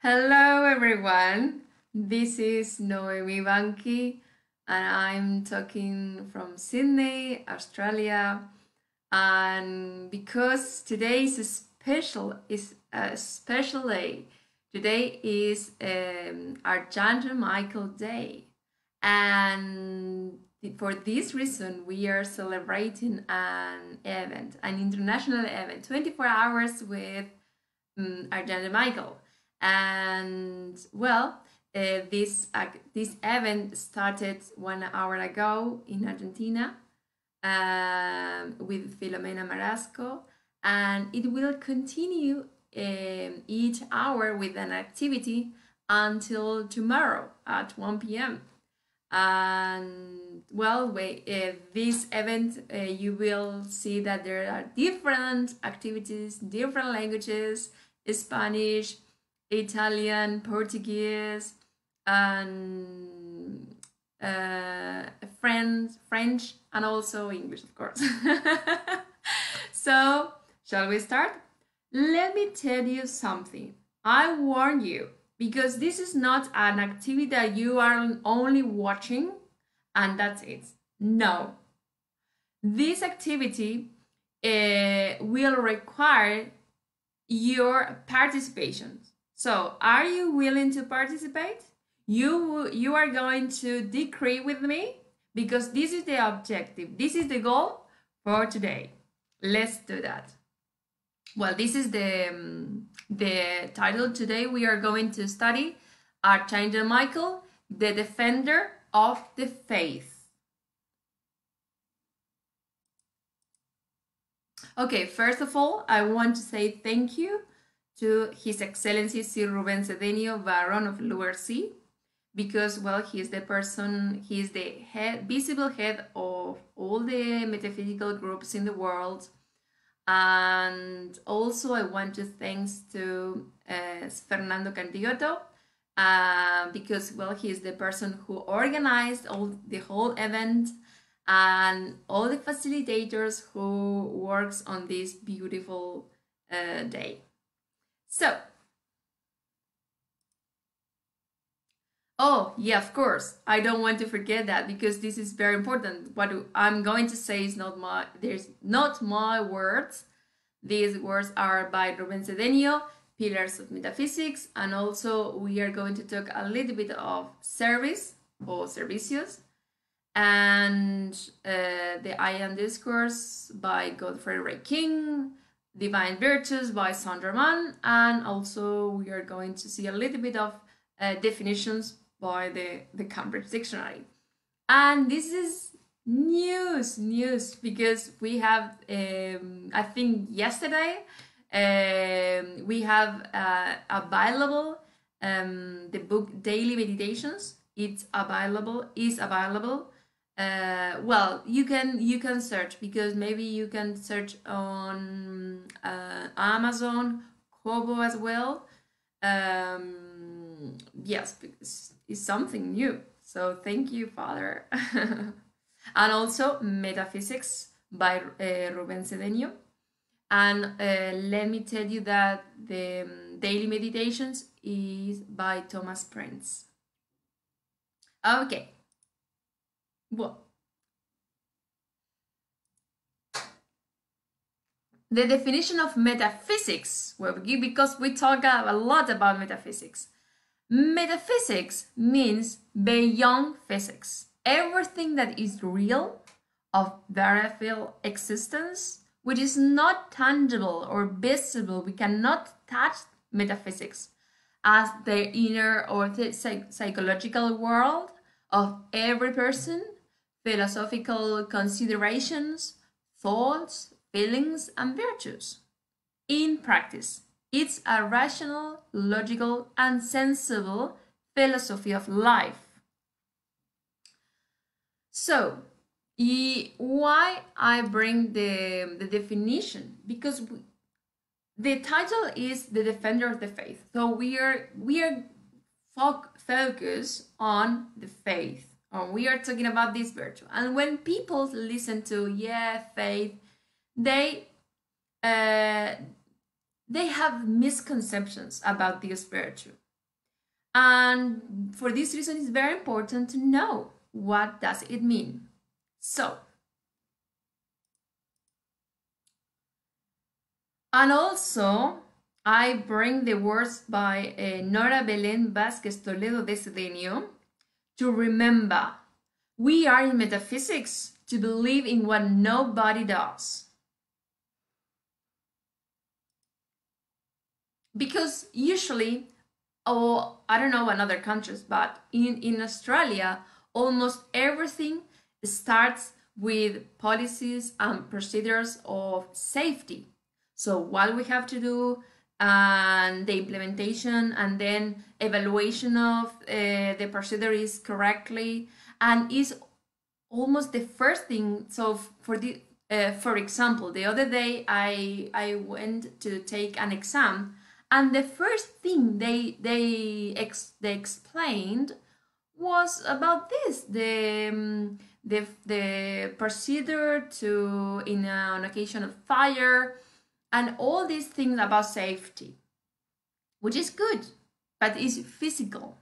Hello, everyone. This is Noemi Banchi, and I'm talking from Sydney, Australia. And because today is a special, is a special day. Today is um, Archangel Michael Day, and for this reason, we are celebrating an event, an international event, 24 hours with um, Archangel Michael and well uh, this uh, this event started one hour ago in Argentina um, with Filomena Marasco, and it will continue um, each hour with an activity until tomorrow at 1 p.m. And well, we, uh, this event uh, you will see that there are different activities, different languages, Spanish, Italian, Portuguese, and uh, French, French, and also English, of course. so, shall we start? Let me tell you something. I warn you because this is not an activity that you are only watching and that's it. No. This activity uh, will require your participation. So, are you willing to participate? You you are going to decree with me because this is the objective. This is the goal for today. Let's do that. Well, this is the um, the title today. We are going to study Archangel Michael, the defender of the faith. Okay, first of all, I want to say thank you to His Excellency Sir Ruben Cedeño, Baron of Lower Sea, because, well, he is the person, he is the head, visible head of all the metaphysical groups in the world. And also, I want to thanks to uh, Fernando Cantilloto, uh, because, well, he is the person who organized all the whole event and all the facilitators who works on this beautiful uh, day. So, oh, yeah, of course. I don't want to forget that because this is very important. What I'm going to say is not my, there's not my words. These words are by Ruben Cedeño, Pillars of Metaphysics, and also we are going to talk a little bit of service or servicios and uh, the I Am Discourse by Godfré Ray King, Divine Virtues by Sandra Mann, and also we are going to see a little bit of uh, definitions by the, the Cambridge Dictionary. And this is news, news, because we have, um, I think yesterday, um, we have uh, available um, the book Daily Meditations. It's available, is available uh, well you can you can search because maybe you can search on uh, amazon kobo as well. Um, yes because it's something new. So thank you father. And also metaphysics by uh, ruben cedeño and uh, let me tell you that the um, daily meditations is by thomas prince. Okay the definition of metaphysics, well, because we talk a lot about metaphysics. Metaphysics means beyond physics. Everything that is real, of verifiable existence, which is not tangible or visible, we cannot touch metaphysics as the inner or the psychological world of every person philosophical considerations, thoughts, feelings, and virtues. In practice, it's a rational, logical, and sensible philosophy of life. So, why I bring the, the definition? Because we, the title is the defender of the faith. So we are we are fo- focused on the faith Oh, we are talking about this virtue. And when people listen to yeah, faith, they uh, they have misconceptions about this virtue. And for this reason, it's very important to know what does it mean. So, and also I bring the words by uh, Nora Belén Vázquez Toledo de Cedeño to remember we are in metaphysics to believe in what nobody does. Because usually, or I don't know in other countries, but in, in Australia, almost everything starts with policies and procedures of safety. So what we have to do and the implementation and then evaluation of uh, the procedure is correctly. And is almost the first thing so for the uh, for example the other day i i went to take an exam and the first thing they they ex, they explained was about this the um, the the procedure to in a, on occasion of fire and all these things about safety, which is good, but is physical.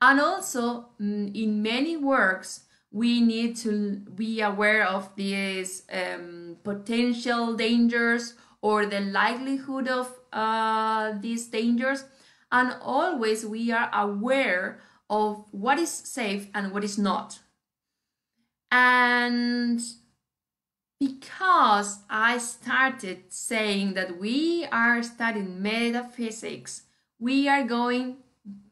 And also, mm, in many works, we need to be aware of these um, potential dangers or the likelihood of uh, these dangers. And always we are aware of what is safe and what is not. And because I started saying that we are studying metaphysics, we are going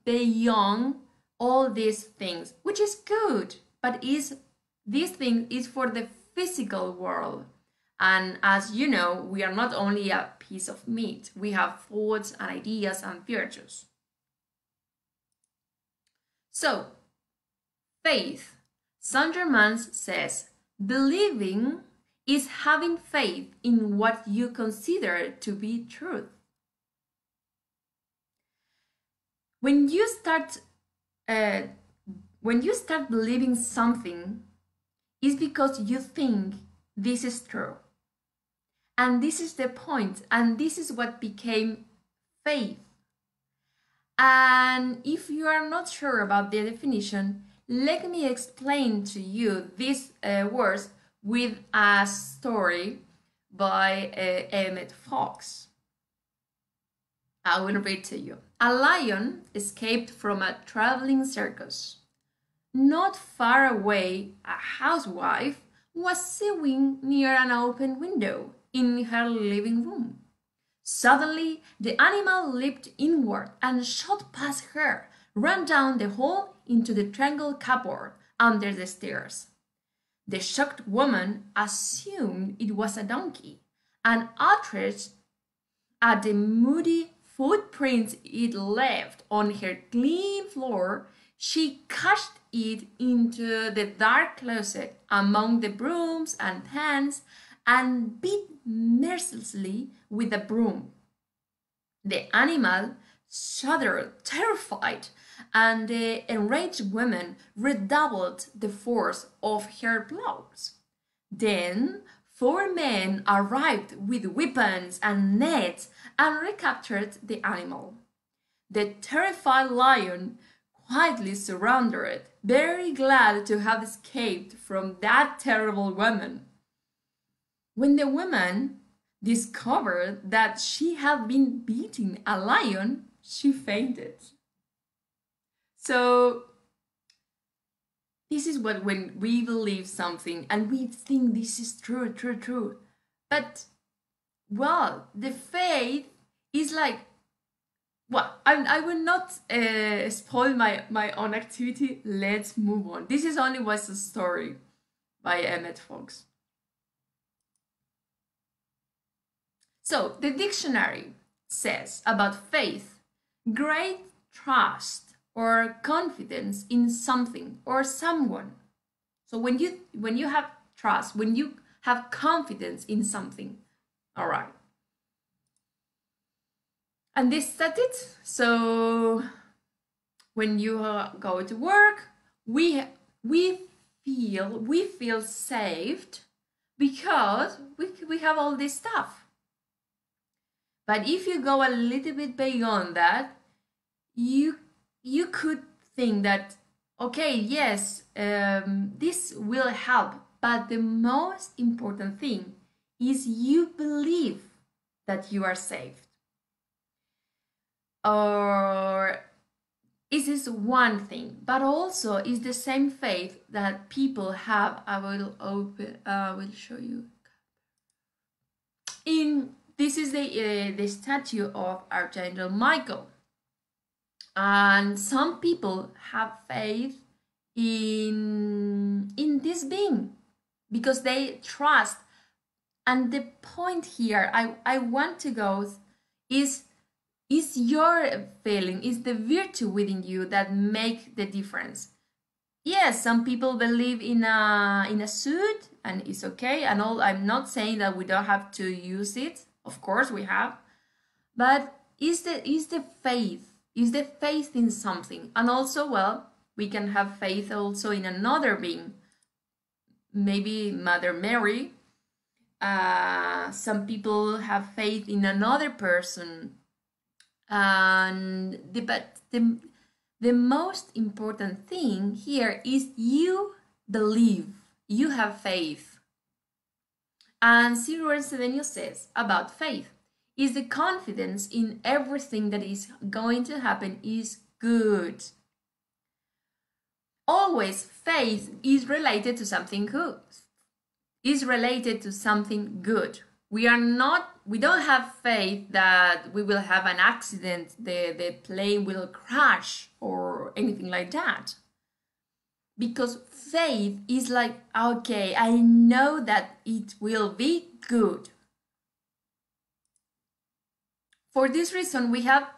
beyond all these things, which is good, but is this thing is for the physical world. And as you know, we are not only a piece of meat, we have thoughts and ideas and virtues. So, faith. Saint Germain says, believing is having faith in what you consider to be truth. When you start uh, when you start believing something, it's because you think this is true. And this is the point, and this is what became faith. And if you are not sure about the definition, let me explain to you these uh, words with a story by uh, Emmett Fox. I will read to you. A lion escaped from a traveling circus. Not far away, a housewife was sewing near an open window in her living room. Suddenly, the animal leaped inward and shot past her, ran down the hall into the triangle cupboard under the stairs. The shocked woman assumed it was a donkey and outraged at the moody footprints it left on her clean floor, she cast it into the dark closet among the brooms and pans and beat mercilessly with a broom. The animal shuddered, terrified, and the enraged woman redoubled the force of her blows. Then four men arrived with weapons and nets and recaptured the animal. The terrified lion quietly surrendered, very glad to have escaped from that terrible woman. When the woman discovered that she had been beating a lion, she fainted. So this is what when we believe something and we think this is true, true, true. But well, the faith is like well, I, I will not uh, spoil my, my own activity. Let's move on. This is only was a story by Emmett Fox. So the dictionary says about faith, great trust or confidence in something or someone. So when you when you have trust, when you have confidence in something, all right. And this that it. So when you uh, go to work, we we feel we feel saved because we we have all this stuff. But if you go a little bit beyond that, you you could think that okay yes um, this will help. But the most important thing is you believe that you are saved. Or this is one thing? But also is the same faith that people have i will open i uh, will show you. In this is the uh, the statue of archangel michael. And some people have faith in in this being because they trust. And the point here i i want to go is is your feeling is the virtue within you that make the difference? Yes some people believe in a in a suit and it's okay. And all i'm not saying that we don't have to use it of course we have. But is the is the faith is the faith in something? And also well we can have faith also in another being. Maybe mother mary. Uh, some people have faith in another person. And the but the the most important thing here is you believe. You have faith and Cyril Cedenius says about faith is the confidence in everything that is going to happen is good. Always faith is related to something good. Is related to something good. We are not we don't have faith that we will have an accident, the, the plane will crash or anything like that. Because faith is like, okay, I know that it will be good. For this reason, we have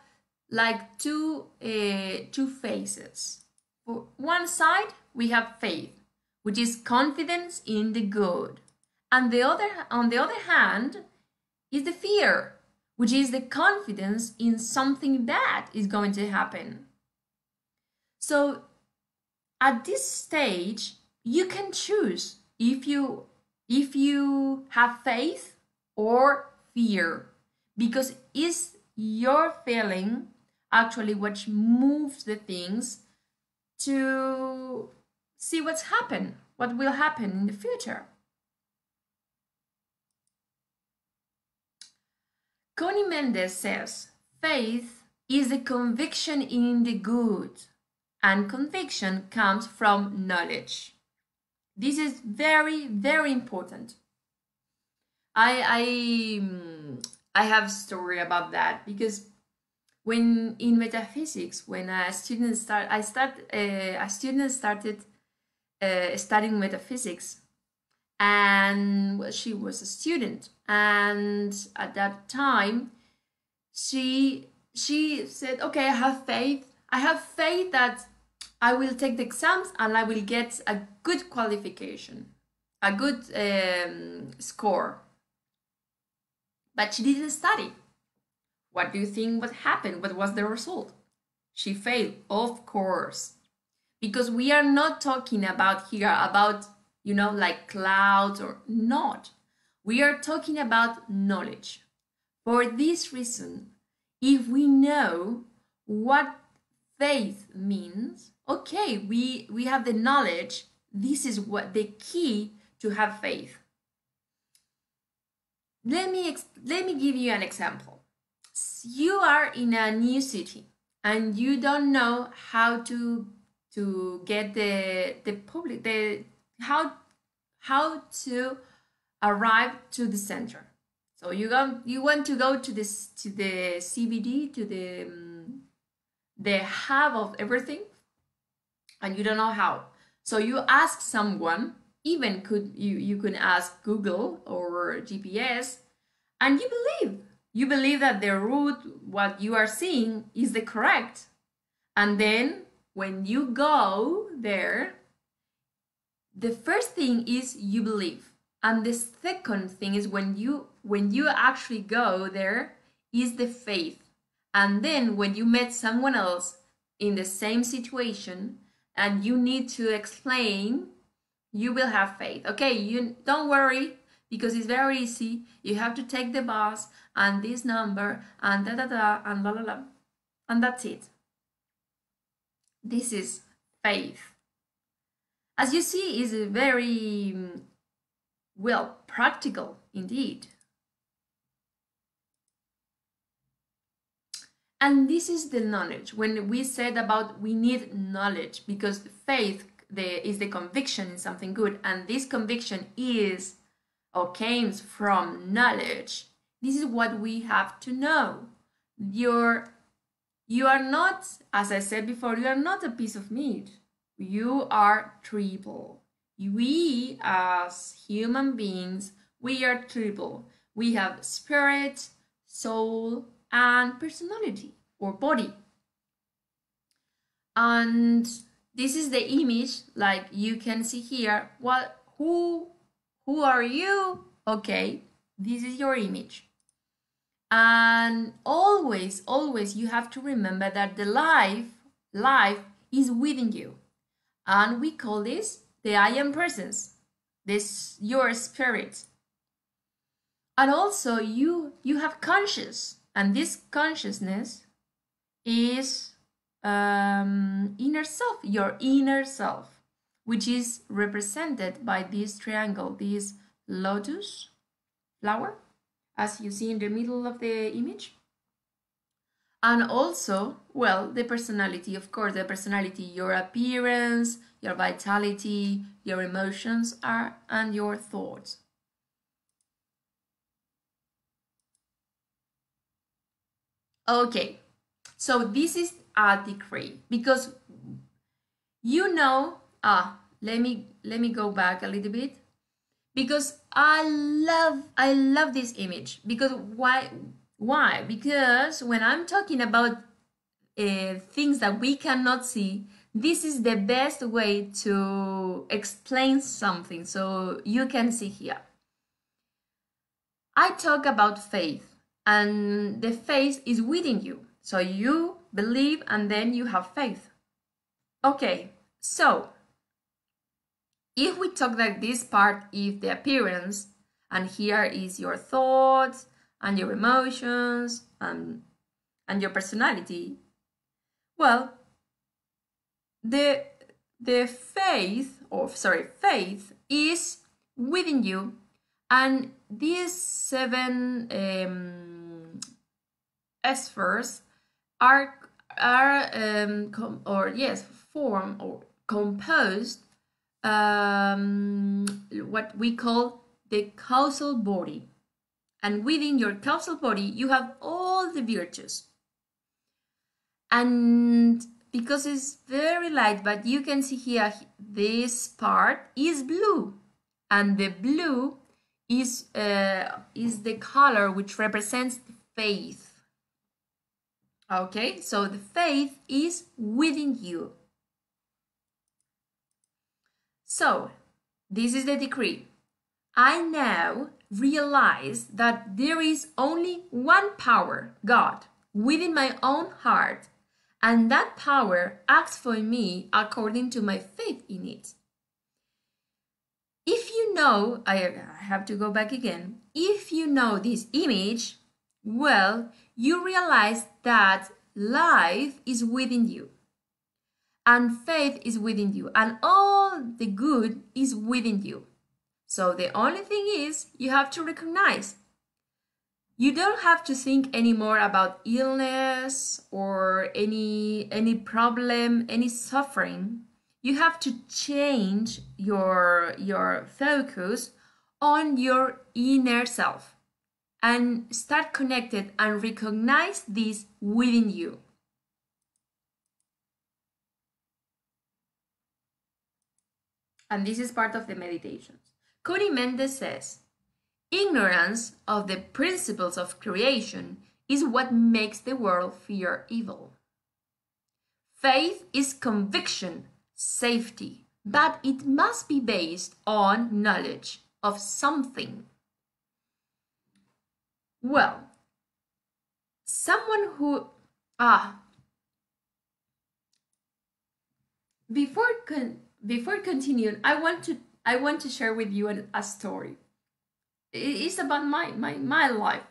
like two, uh, two phases. For one side, we have faith, which is confidence in the good. And the other, on the other hand, is the fear, which is the confidence in something bad is going to happen. So at this stage, you can choose if you if you have faith or fear. Because is your feeling actually what moves the things to see what's happen what will happen in the future? Conny méndez says faith is a conviction in the good and conviction comes from knowledge this is very very important i i I have a story about that because when in metaphysics, when a student start, I start uh, a student started uh, studying metaphysics, and well, she was a student, and at that time, she she said, "Okay, I have faith. I have faith that I will take the exams and I will get a good qualification, a good um, score." but she didn't study. What do you think what happened? What was the result? She failed, of course. Because we are not talking about here about, you know, like clouds or not. We are talking about knowledge. For this reason, if we know what faith means, okay, we, we have the knowledge. This is what the key to have faith. Let me, let me give you an example. You are in a new city and you don't know how to to get the the public the how how to arrive to the center. So you go you want to go to this to the CBD to the um, the hub of everything and you don't know how. So you ask someone even could you you can ask google or gps and you believe. You believe that the route what you are seeing is the correct. And then when you go there the first thing is you believe. And the second thing is when you when you actually go there is the faith. And then when you met someone else in the same situation and you need to explain you will have faith. Okay, you don't worry because it's very easy. You have to take the bus and this number and da da da and la la la. And that's it. this is faith. As you see, is very mm, well practical indeed. And this is the knowledge. When we said about we need knowledge because faith the, is the conviction in something good, and this conviction is or came from knowledge. This is what we have to know. You are not, as I said before, you are not a piece of meat. You are triple. We, as human beings, we are triple. We have spirit, soul, and personality or body. And this is the image like you can see here. What who who are you? Okay, this is your image. And always, always you have to remember that the life, life is within you. And we call this the I am presence, this your spirit. And also you you have conscious and this consciousness is um, inner self, your inner self, which is represented by this triangle, this lotus flower, as you see in the middle of the image. And also, well, the personality, of course, the personality, your appearance, your vitality, your emotions are, and your thoughts. Okay, so this is a decree because you know, ah, let me let me go back a little bit. Because I love I love this image. Because why why? Because when I'm talking about uh, things that we cannot see this is the best way to explain something. So you can see here. I talk about faith and the faith is within you. So you believe and then you have faith. Okay, so if we talk that this part is the appearance, and here is your thoughts and your emotions and, and your personality, well, the the faith or sorry faith is within you and these seven um, spheres are are um, or yes form or composed um, what we call the causal body. And within your causal body you have all the virtues. And because it's very light but you can see here this part is blue. And the blue is uh, is the color which represents faith. Okay, so the faith is within you. So, this is the decree. I now realize that there is only one power, God, within my own heart, and that power acts for me according to my faith in it if you know, I have to go back again. If you know this image, well, you realize that life is within you and faith is within you and all the good is within you. So the only thing is you have to recognize. You don't have to think anymore about illness or any any problem, any suffering you have to change your your focus on your inner self and start connected and recognize this within you. And this is part of the meditations. Conny Méndez says ignorance of the principles of creation is what makes the world fear evil. Faith is conviction safety, but it must be based on knowledge of something. Well, someone who ah before con- before continuing, I want to I want to share with you a, a story. It is about my my my life.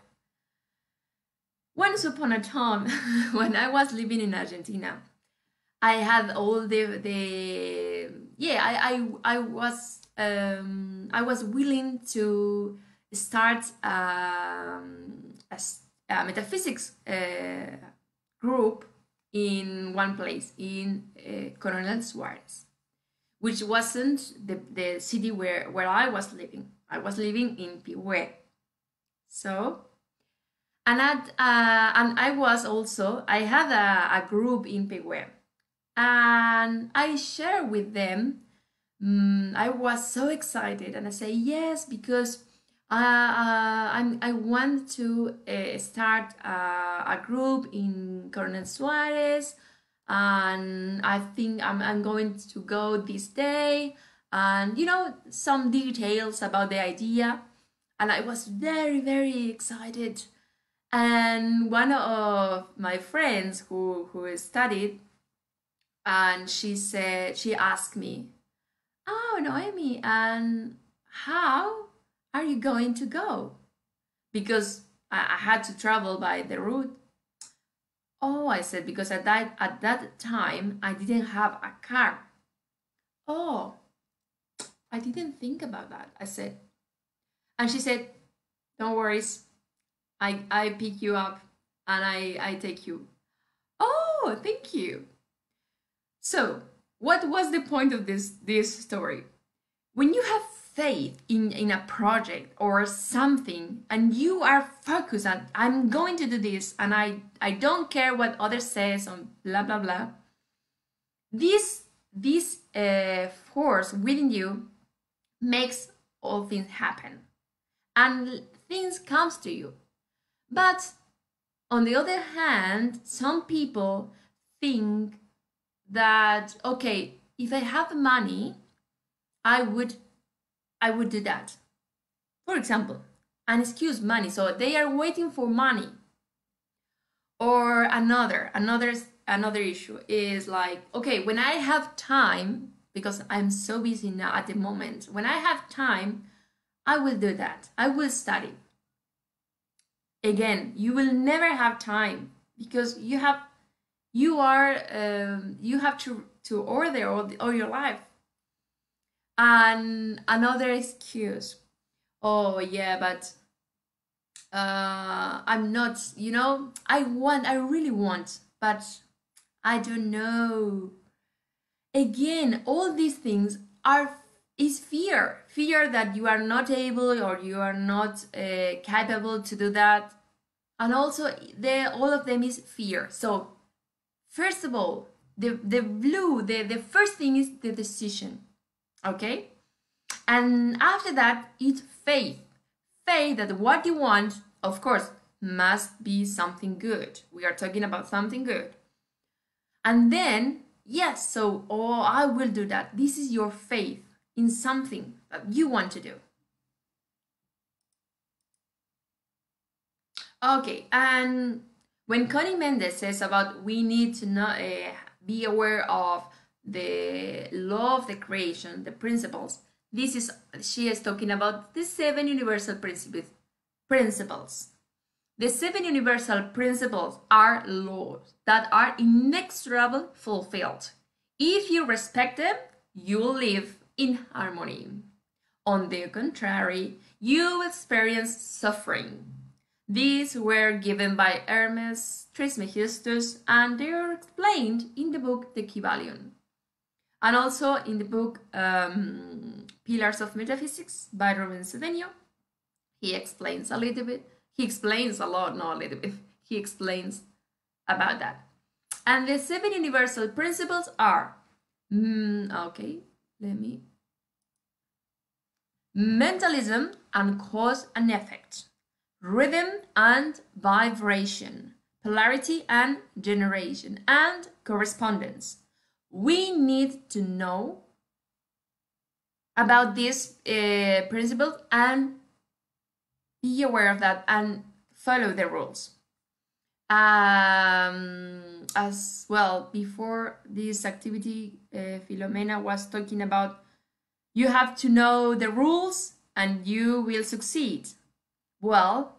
Once upon a time, when I was living in Argentina, I had all the the yeah I I, I was um, I was willing to start um, a, a, metaphysics uh, group in one place in uh, Coronel Suarez, which wasn't the, the city where, where I was living. I was living in Pigüé. So, and, at, uh, and I was also, I had a, a group in Pigüé. And I shared with them, um, I was so excited. And I say, yes, because uh, uh, I'm, I want to uh, start a group in Coronel Suarez, and I think I'm, I'm going to go this day, and you know, some details about the idea. And I was very, very excited. And one of my friends who, who studied, and she said, she asked me, Oh, Noemi, and how are you going to go? Because I, I had to travel by the route. Oh, I said, because at that, at that time I didn't have a car. Oh, I didn't think about that. I said, and she said, don't worry, I, I pick you up and I, I take you. Oh, thank you. So, what was the point of this, this story? When you have faith in, in a project or something and you are focused on i'm going to do this and i i don't care what others says on blah blah blah. This this uh, force within you makes all things happen. And things comes to you. But on the other hand some people think that okay if i have money i would I would do that. For example, an excuse money. So they are waiting for money. Or another, another, another issue is like, okay, when I have time, because I'm so busy now at the moment, when I have time, I will do that. I will study. Again, you will never have time because you have, you are, um, you have to to order all, all your life and another excuse oh yeah but uh, i'm not you know i want i really want but i don't know. Again all these things are is fear fear that you are not able or you are not uh, capable to do that. And also the all of them is fear. So first of all the the blue the the first thing is the decision okay? And after that it's faith. Faith that what you want of course must be something good. We are talking about something good. And then yes so oh i will do that. This is your faith in something that you want to do. Okay and when conny méndez says about we need to not uh, be aware of the law of the creation, the principles. This is she is talking about the seven universal principles. Principles. The seven universal principles are laws that are inexorably fulfilled. If you respect them, you live in harmony. On the contrary, you experience suffering. These were given by Hermes Trismegistus and they are explained in the book The Kybalion and also in the book um, Pillars of Metaphysics by Ruben Cedeno, he explains a little bit. He explains a lot, not a little bit. He explains about that. And the seven universal principles are, mm, okay, let me, mentalism and cause and effect, rhythm and vibration, polarity and generation, and correspondence we need to know about these uh, principles and be aware of that and follow the rules. Um, as well, before this activity, uh, Filomena was talking about you have to know the rules and you will succeed. Well,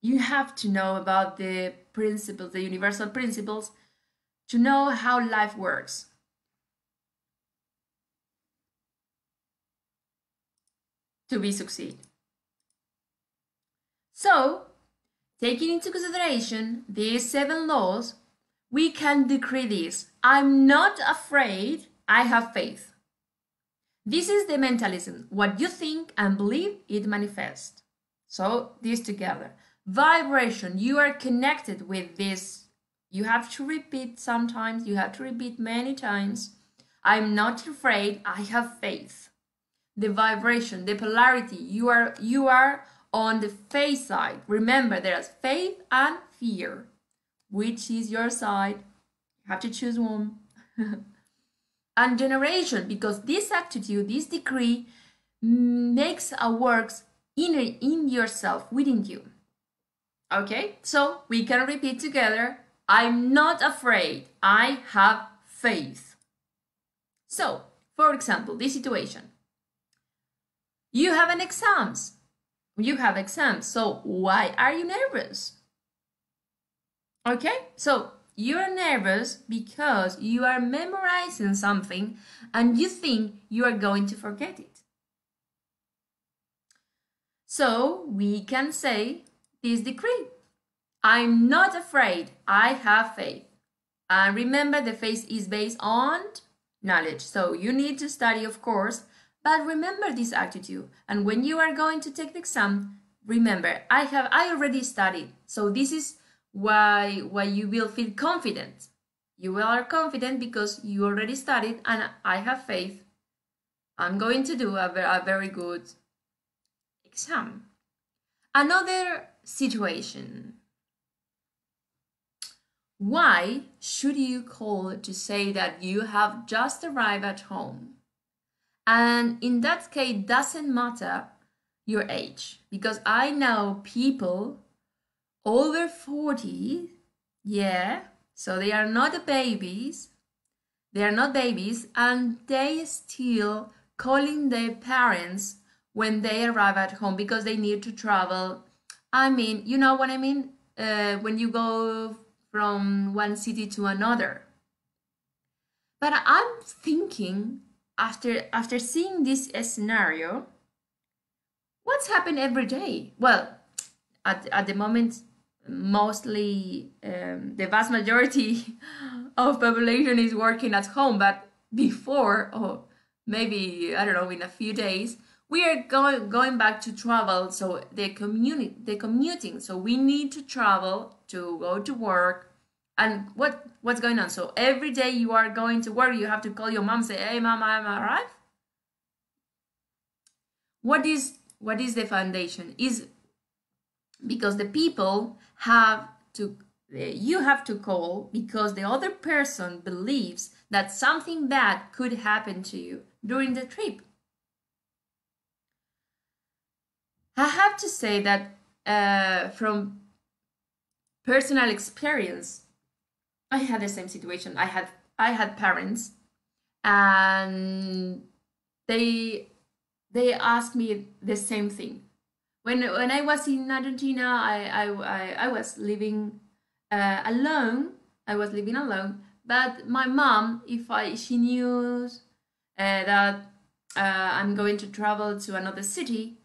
you have to know about the principles, the universal principles, to know how life works. To be succeed. So, taking into consideration these seven laws, we can decree this. I'm not afraid, I have faith. This is the mentalism. What you think and believe, it manifests. So, this together. Vibration, you are connected with this. You have to repeat sometimes, you have to repeat many times. I'm not afraid, I have faith. The vibration, the polarity, you are you are on the faith side. Remember, there's faith and fear. Which is your side? You have to choose one. and generation, because this attitude, this decree mm, makes a works in, in yourself, within you. Okay, so we can repeat together I'm not afraid, I have faith. So, for example, this situation. You have an exams. You have exams. So, why are you nervous? Okay, so you're nervous because you are memorizing something and you think you are going to forget it. So we can say this decree I'm not afraid, I have faith. And remember, the faith is based on knowledge. So you need to study, of course, but remember this attitude. And when you are going to take the exam, remember, I have I already studied. So this is why why you will feel confident you will are confident because you already studied and i have faith i'm going to do a, a very good exam another situation why should you call to say that you have just arrived at home and in that case doesn't matter your age because i know people over 40, yeah, so they are not babies, they are not babies, and they still calling their parents when they arrive at home because they need to travel. I mean, you know what I mean? Uh, when you go from one city to another. But I'm thinking after after seeing this scenario, what's happened every day? Well, at, at the moment mostly um, the vast majority of population is working at home but before or maybe i don't know in a few days we are going going back to travel so the community the commuting so we need to travel to go to work and what what's going on? So every day you are going to work you have to call your mom say hey mom i'm arrived. What is what is the foundation? Is because the people have to you have to call because the other person believes that something bad could happen to you during the trip. I have to say that uh, from personal experience, I had the same situation. I had I had parents, and they they asked me the same thing when when I was in Argentina, I I I, I was living uh, alone. I was living alone, but my mom, if I she knew uh, that uh, I'm going to travel to another city,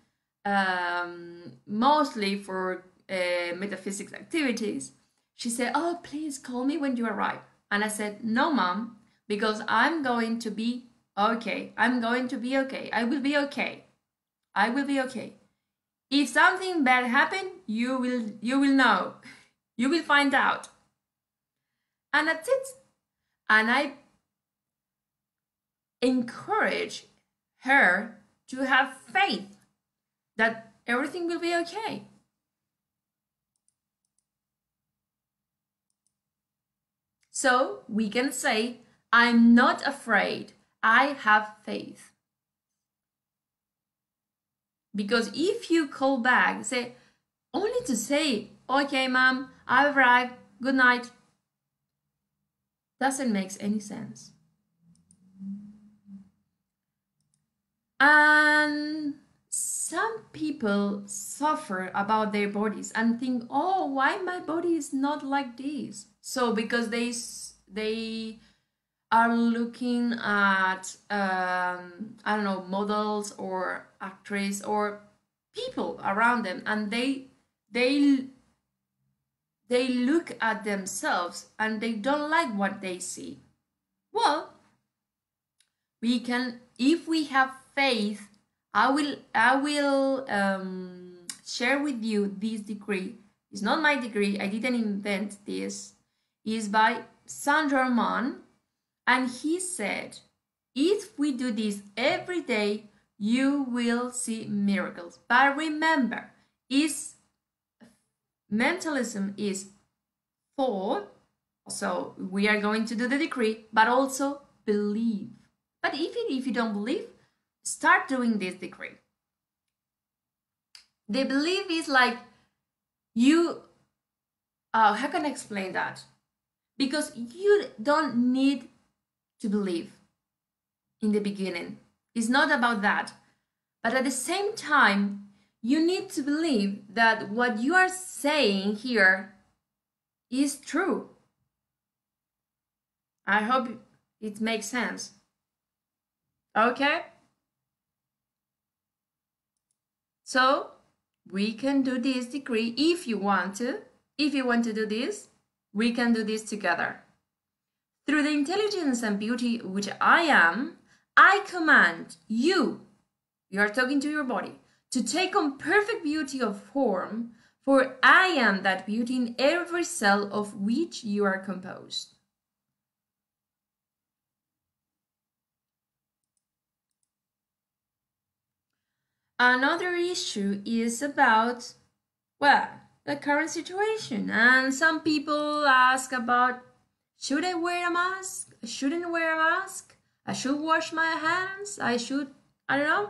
um, mostly for uh, metaphysics activities, she said, "Oh, please call me when you arrive." And I said, "No, mom, because I'm going to be okay. I'm going to be okay. I will be okay. I will be okay." If something bad happened, you will you will know. You will find out. And that's it. And I encourage her to have faith that everything will be okay. So we can say, I'm not afraid. I have faith. Because if you call back, say, only to say, okay, mom, I've arrived, good night, doesn't make any sense. And some people suffer about their bodies and think, oh, why my body is not like this? So because they they are looking at um, I don't know models or actresses or people around them, and they they they look at themselves and they don't like what they see. Well, we can if we have faith. I will I will um, share with you this degree. It's not my degree. I didn't invent this. It's by Saint Germain and he said, If we do this every day, you will see miracles. But remember, is mentalism is thought, so we are going to do the decree, but also believe. But if you, if you don't believe, start doing this decree. The belief is like you, uh, how can I explain that? Because you don't need to believe in the beginning. It's not about that. But at the same time, you need to believe that what you are saying here is true. I hope it makes sense. Okay? So, we can do this decree if you want to. If you want to do this, we can do this together. Through the intelligence and beauty which I am, I command you, you are talking to your body, to take on perfect beauty of form, for I am that beauty in every cell of which you are composed. Another issue is about, well, the current situation. And some people ask about should I wear a mask? I shouldn't wear a mask? I should wash my hands? I should, I don't know.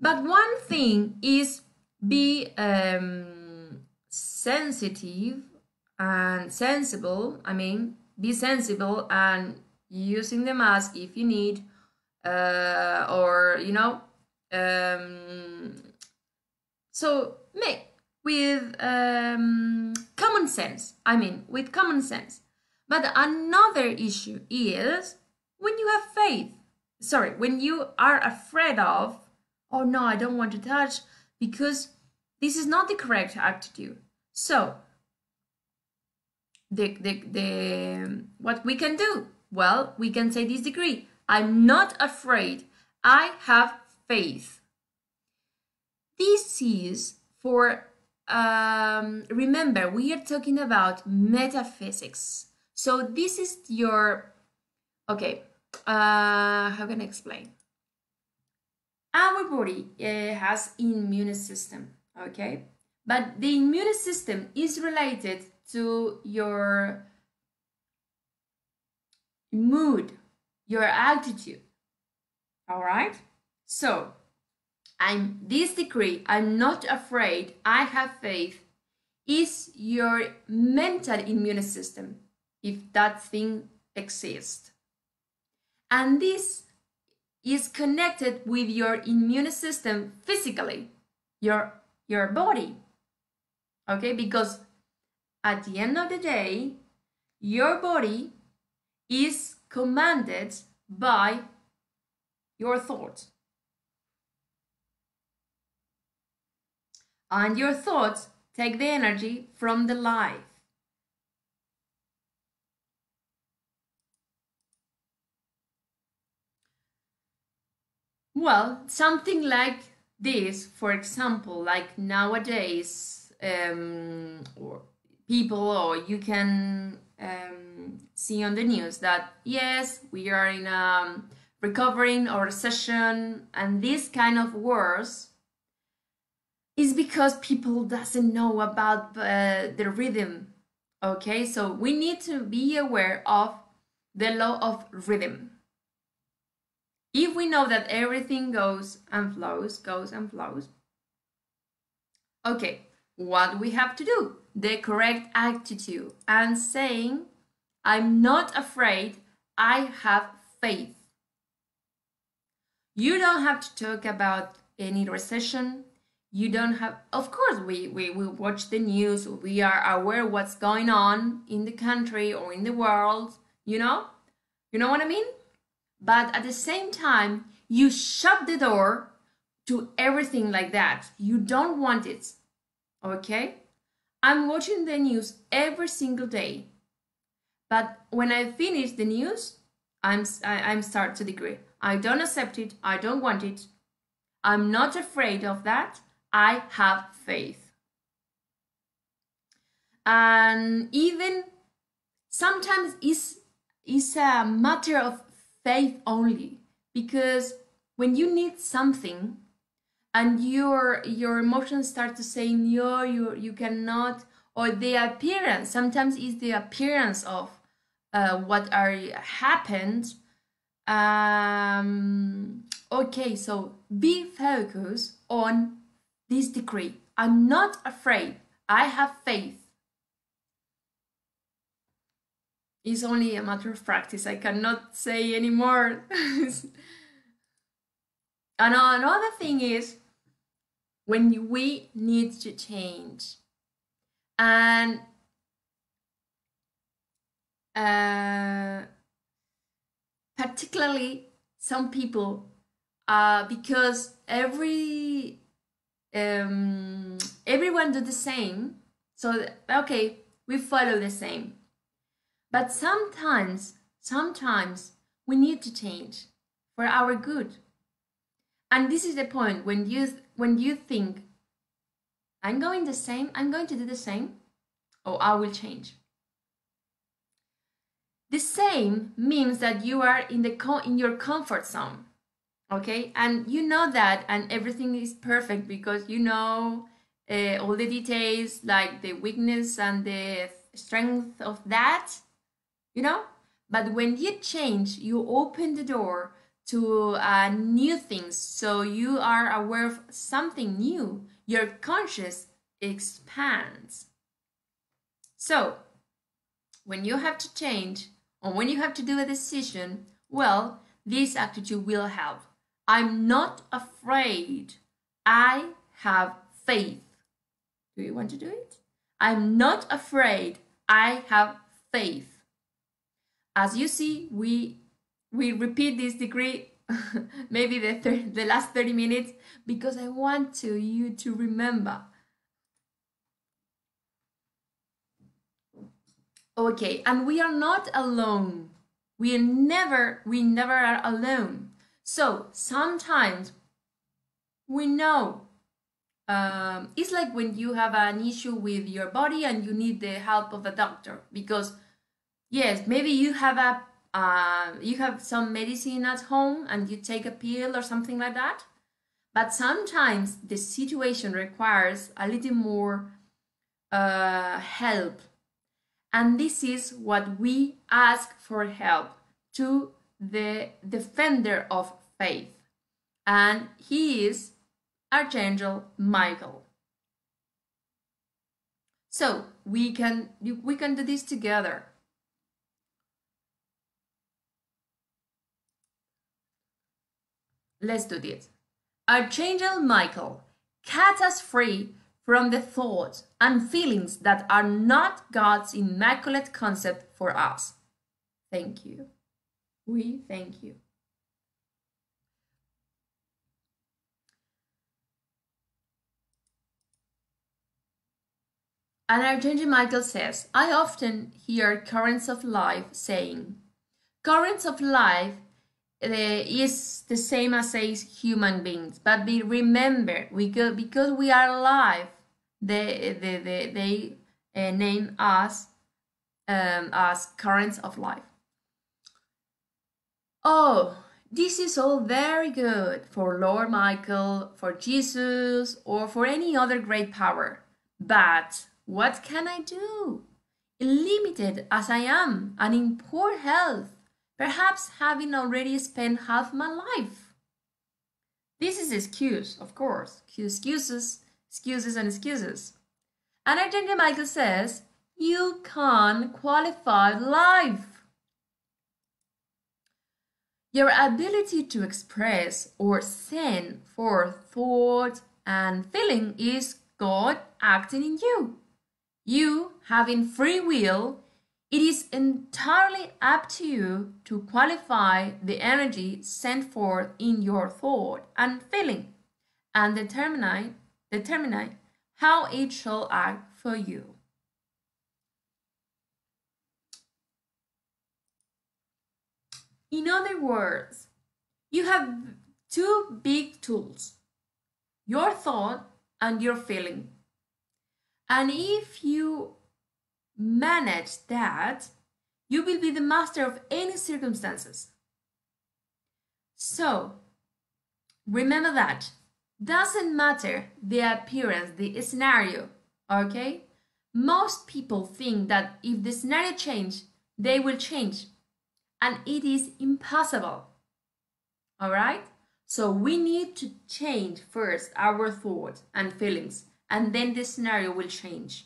But one thing is be um, sensitive and sensible. I mean, be sensible and using the mask if you need, uh, or you know, um, so make with um, common sense. I mean, with common sense. But another issue is when you have faith. Sorry, when you are afraid of, oh no, I don't want to touch because this is not the correct attitude. So, the, the, the, what we can do? Well, we can say this degree. I'm not afraid. I have faith. This is for, um, remember, we are talking about metaphysics. So this is your, okay, uh, how can I explain? Our body uh, has immune system, okay? But the immune system is related to your mood, your attitude, all right? So, I'm this decree, I'm not afraid, I have faith, is your mental immune system if that thing exists. And this is connected with your immune system physically, your, your body. Okay, because at the end of the day, your body is commanded by your thoughts. And your thoughts take the energy from the life. Well, something like this, for example, like nowadays, um, or people, or you can um, see on the news that yes, we are in a recovering or recession, and this kind of words is because people doesn't know about uh, the rhythm. Okay, so we need to be aware of the law of rhythm if we know that everything goes and flows, goes and flows, okay, what we have to do? The correct attitude and saying, I'm not afraid, I have faith. You don't have to talk about any recession. You don't have, of course, we, we, we watch the news, we are aware what's going on in the country or in the world. you know? You know what I mean? But at the same time, you shut the door to everything like that. You don't want it. Okay? I'm watching the news every single day. But when I finish the news, I'm I, am start to degree. I don't accept it. I don't want it. I'm not afraid of that. I have faith. And even sometimes it's, it's a matter of faith only because when you need something and your your emotions start to say no you you cannot or the appearance sometimes is the appearance of uh, what are happened um okay so be focused on this decree. I'm not afraid. I have faith. It's only a matter of practice. I cannot say anymore. And another thing is when we need to change. And uh, particularly some people uh, because every um, everyone do the same. So okay we follow the same. But sometimes sometimes we need to change for our good. And this is the point when you when you think i'm going the same i'm going to do the same or i will change. The same means that you are in the in your comfort zone okay? And you know that and everything is perfect because you know uh, all the details like the weakness and the strength of that you know? But when you change you open the door to uh, new things. So you are aware of something new. Your conscious expands. So when you have to change or when you have to do a decision well this attitude will help i'm not afraid i have faith do you want to do it i'm not afraid i have faith as you see we we repeat this degree maybe the thir- the last 30 minutes because I want to you to remember. Okay, and we are not alone. We never we never are alone. So sometimes we know um, it's like when you have an issue with your body and you need the help of a doctor because yes maybe you have a uh, you have some medicine at home and you take a pill or something like that. But sometimes the situation requires a little more uh, help. And this is what we ask for help to the defender of faith. And he is Archangel Michael. So we can we can do this together. Let's do this. Archangel Michael, cut us free from the thoughts and feelings that are not God's immaculate concept for us. Thank you. We thank you. And Archangel Michael says, I often hear currents of life saying, currents of life is the same as says human beings. But we remember, we go, because we are alive, they, they, they, they uh, name us um, as currents of life. Oh, this is all very good for Lord Michael, for Jesus, or for any other great power. But what can I do? Limited as I am and in poor health, perhaps having already spent half my life. This is excuse, of course. Excuses, excuses, and excuses. And Archangel Michael says, you can't qualify life. Your ability to express or send forth thought and feeling is God acting in you. You, having free will, It is entirely up to you to qualify the energy sent forth in your thought and feeling and determine, determine how it shall act for you. In other words, you have two big tools your thought and your feeling. And if you manage that, you will be the master of any circumstances. So, remember that. Doesn't matter the appearance, the scenario, okay? Most people think that if the scenario change, they will change. And it is impossible. All right? So we need to change first our thoughts and feelings, and then the scenario will change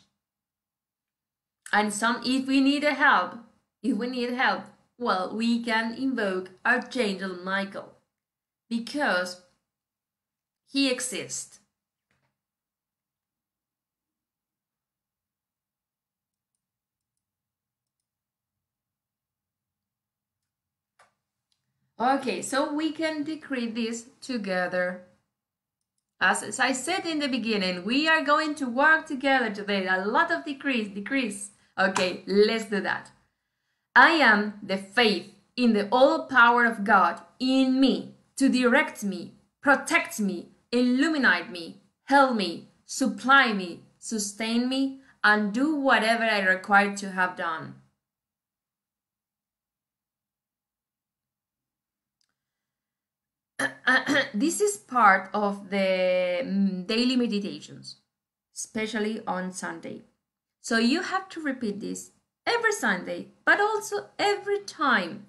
and some if we need a help if we need help well we can invoke archangel michael because he exists Okay, so we can decree this together. As, as, I said in the beginning, we are going to work together today. A lot of decrees, decrees. Okay, let's do that. I am the faith in the all power of God in me to direct me, protect me, illuminate me, help me, supply me, sustain me, and do whatever I require to have done. this is part of the mm, daily meditations, especially on Sunday. So you have to repeat this every Sunday, but also every time.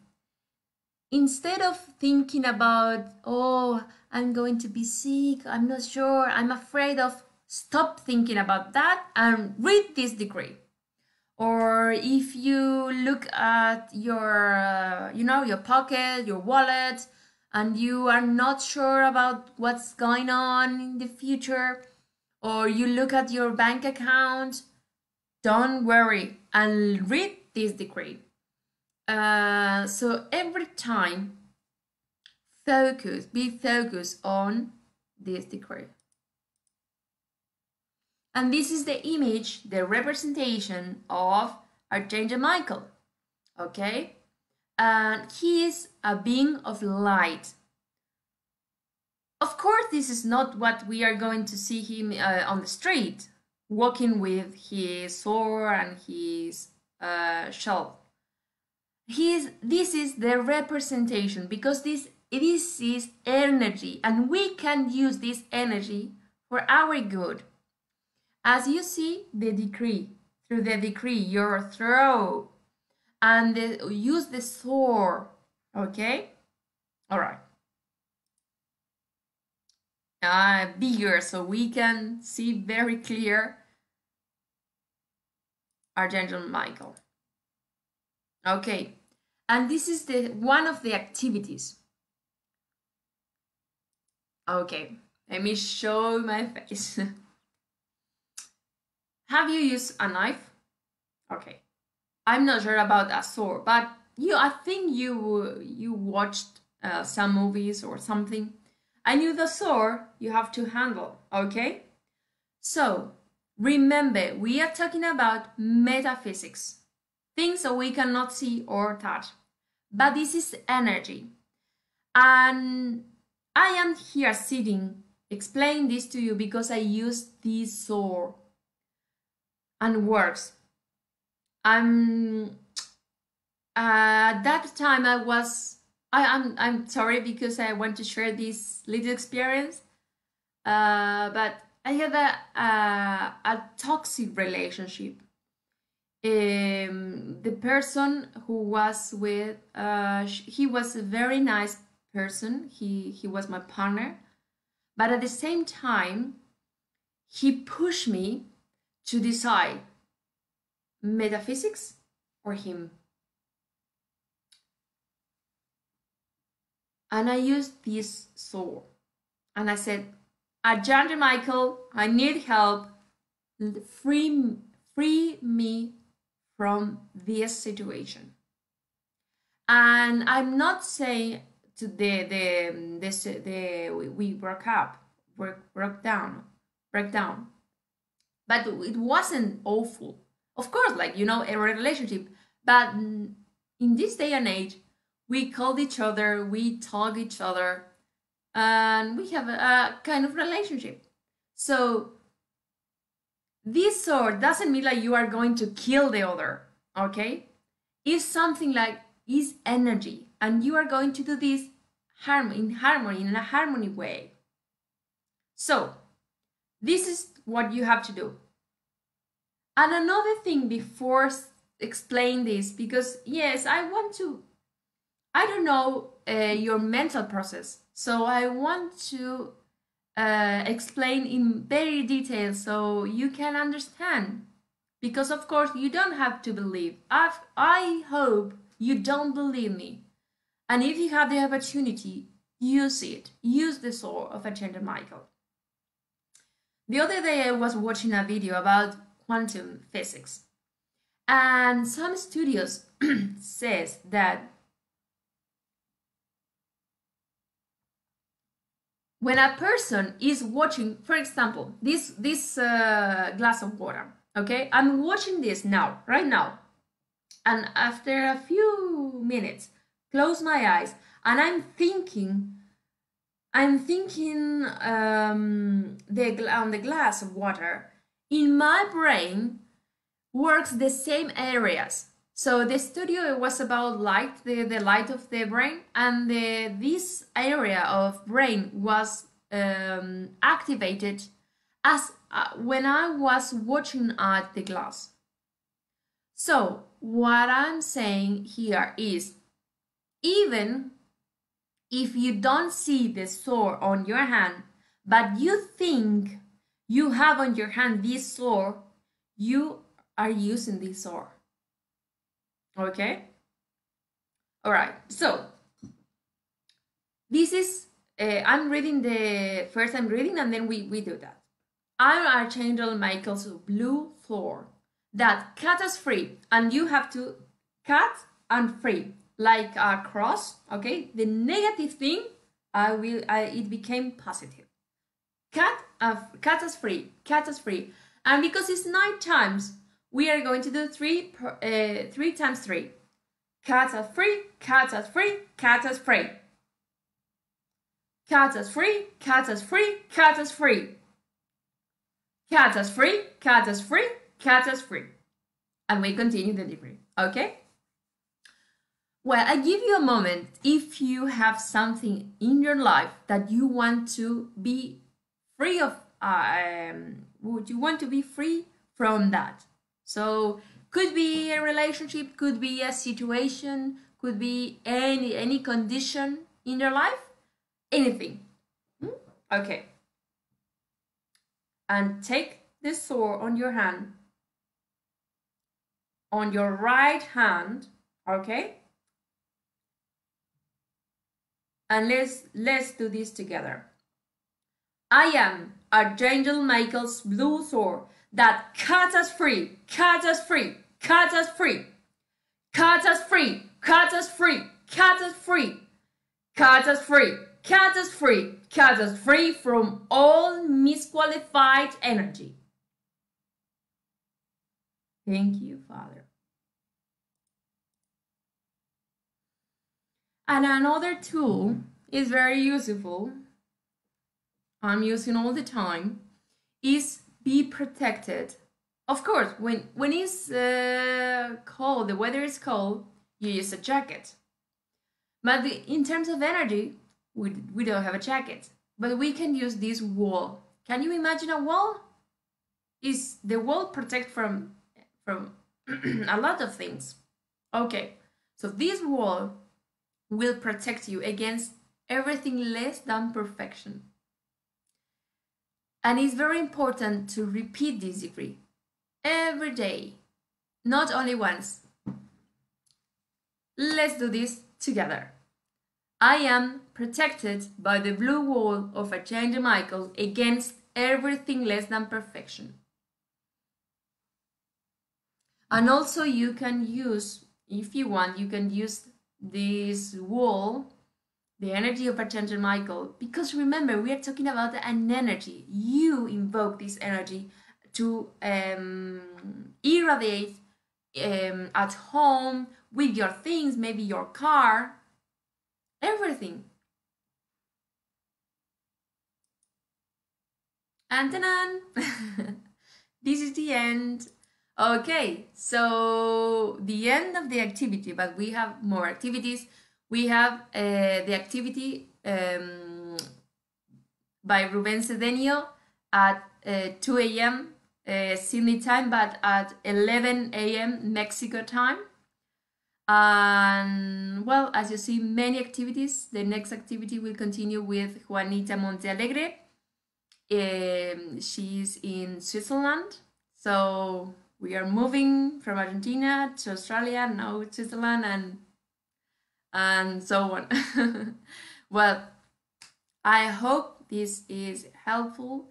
Instead of thinking about, oh, I'm going to be sick, I'm not sure, I'm afraid of, stop thinking about that and read this decree. Or if you look at your, uh, you know, your pocket, your wallet, and you are not sure about what's going on in the future, or you look at your bank account don't worry and read this decree. Uh, so every time, focus, be focused on this decree. And this is the image, the representation of Archangel Michael. Okay? And he is a being of light. Of course, this is not what we are going to see him uh, on the street walking with his sword and his uh, shell. His, this is the representation because this this is energy and we can use this energy for our good. As you see the decree, through the decree, your throw and use the sword, okay? All right. Uh, bigger so we can see very clear Archangel Michael. Okay, and this is the one of the activities. Okay, let me show my face. Have you used a knife? Okay, I'm not sure about a sword, but you, I think you you watched uh, some movies or something. I knew the sword you have to handle. Okay, so Remember, we are talking about metaphysics, things that we cannot see or touch. But this is energy. And I am here sitting, explaining this to you because I use this sword and Um, uh, that time I was, I, I'm, I'm sorry because I want to share this little experience. Uh, but I had a, a, a toxic relationship. Um, the person who was with, uh, he was a very nice person. He, he was my partner. But at the same time, he pushed me to decide metaphysics or him. And I used this sword and I said, Archangel Michael, I need help. Free, free me from this situation. And I'm not saying to the the this the we broke up, broke broke down, break down. But it wasn't awful. Of course, like you know, a relationship. But in this day and age, we call each other, we talk each other, and we have a, a kind of relationship. So this sword doesn't mean like you are going to kill the other, okay? It's something like is energy, and you are going to do this harm in harmony, in a harmony way. So, this is what you have to do. And another thing before explain this, because yes, I want to, I don't know uh, your mental process, so I want to uh, explain in very detail so you can understand. Because of course you don't have to believe. i I hope you don't believe me. And if you have the opportunity, use it. Use the sword of a Archangel Michael. The other day I was watching a video about quantum physics. And some studios says that when a person is watching, for example, this this uh, glass of water, okay, I'm watching this now, right now, and after a few minutes, close my eyes, and I'm thinking, I'm thinking um, the on the glass of water. In my brain, works the same areas so the studio was about light, the, the light of the brain, and the, this area of brain was um, activated as uh, when I was watching at the glass. So what I'm saying here is, even if you don't see the sword on your hand, but you think you have on your hand this sword, you are using this sword. Okay? All right, so this is, uh, I'm reading the, first I'm reading and then we, we do that. I'm Archangel Michael's blue floor that cut us free and you have to cut and free like a cross, okay? The negative thing, I will, I, it became positive. Cut, uh, cut us free, cut us free. And because it's nine times, we are going to do three, uh, three times three. Cats are free, cats are free, cats are free. Cats are free, cats are free, cats are free. Cats are free, cats are free, cats are free. And we continue the delivery, okay? Well, I give you a moment if you have something in your life that you want to be free of, uh, um, would you want to be free from that? So could be a relationship, could be a situation, could be any any condition in your life, anything. Hmm? Okay. And take this sword on your hand, on your right hand, okay? And let's let's do this together. I am Archangel Michael's blue sword that cuts us free, cuts us free, cuts us free, cuts us free, cuts us free, cuts us free, cuts us free, cuts us free, cuts us free from all misqualified energy. Thank you, Father. And another tool is very useful. I'm using all the time is be protected. Of course, when when it's uh, cold, the weather is cold, you use a jacket. But the, in terms of energy, we, we don't have a jacket. But we can use this wall. Can you imagine a wall? Is the wall protect from from a lot of things? Okay, so this wall will protect you against everything less than perfection. And it's very important to repeat this degree every day, not only once. Let's do this together. I am protected by the blue wall of Archangel Michael against everything less than perfection. And also you can use, if you want, you can use this wall, the energy of Archangel Michael, because remember, we are talking about an energy. You invoke this energy to um, irradiate um, at home with your things, maybe your car, everything. And this is the end. Okay, so the end of the activity, but we have more activities. We have uh, the activity um, by Ruben Cedeño at uh, 2 a.m. Uh, Sydney time, but at 11 a.m. Mexico time. And well, as you see, many activities. The next activity will continue with Juanita Montealegre. Um, she's in Switzerland. So we are moving from Argentina to Australia, now Switzerland, and and so on. well, I hope this is helpful.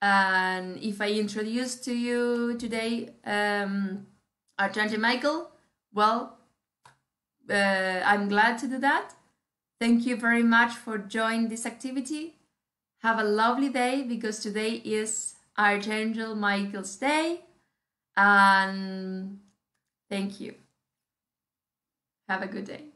And if I introduce to you today um, Archangel Michael, well, uh, I'm glad to do that. Thank you very much for joining this activity. Have a lovely day because today is Archangel Michael's Day. And thank you. Have a good day.